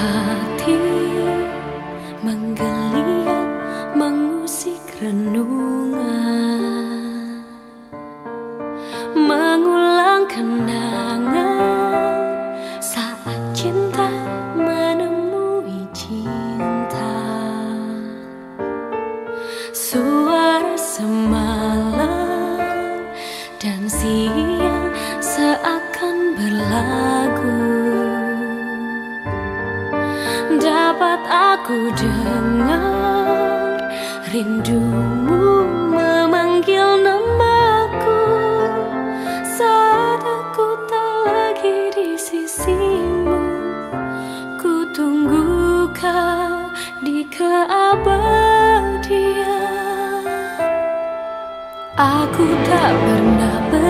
heart. aku dengar rindumu memanggil namaku. Saat aku tak lagi di sisimu ku tunggu kau di keabadian. Aku tak pernah ber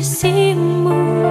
sisimu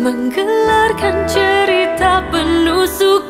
menggelarkan cerita penuh suka.